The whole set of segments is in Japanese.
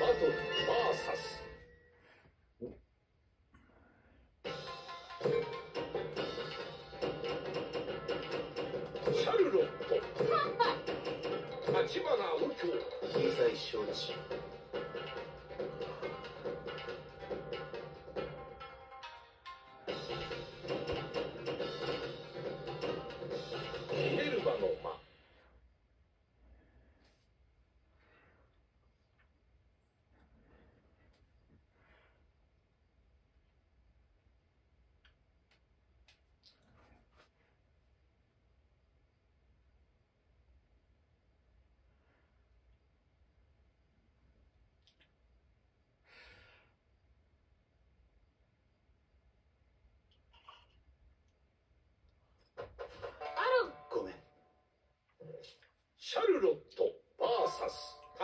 バトルバーサス。シャルロット。立花右京。経済承知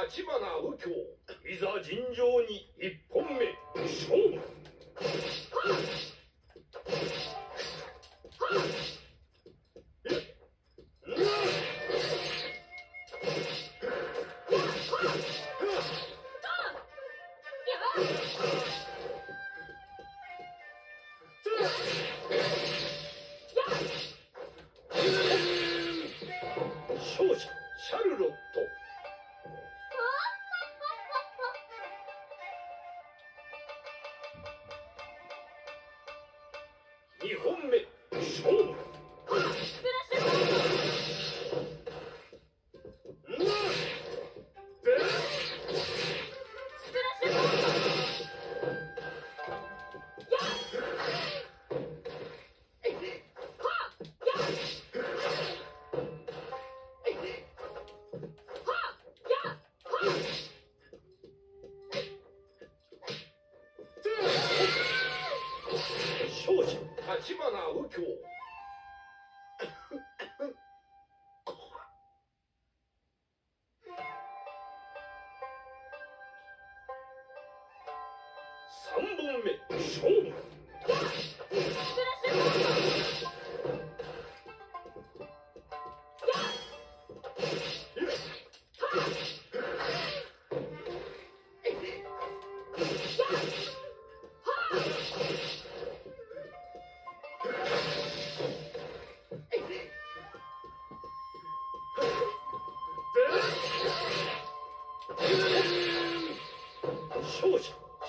立花右京いざ尋常に一本目勝負。2本目。立花右京。三本目勝負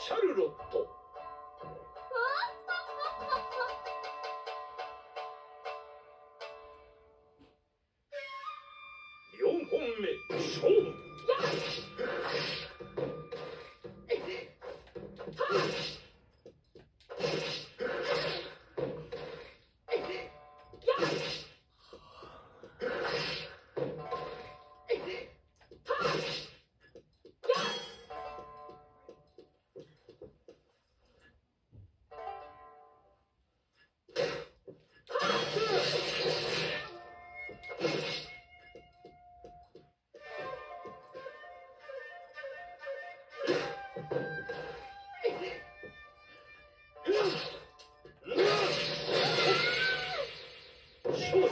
シャルロット。四本目勝負勝者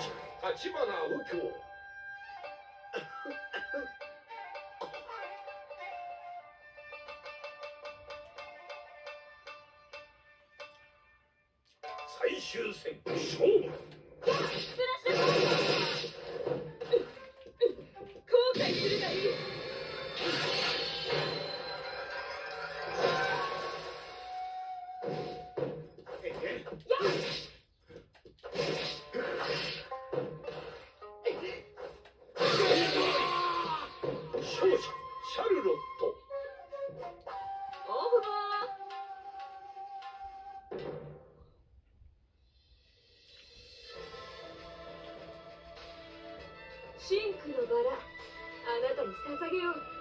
立花右京最終戦勝負。シャルロット。オフボー真紅のバラ。あなたに捧げよう。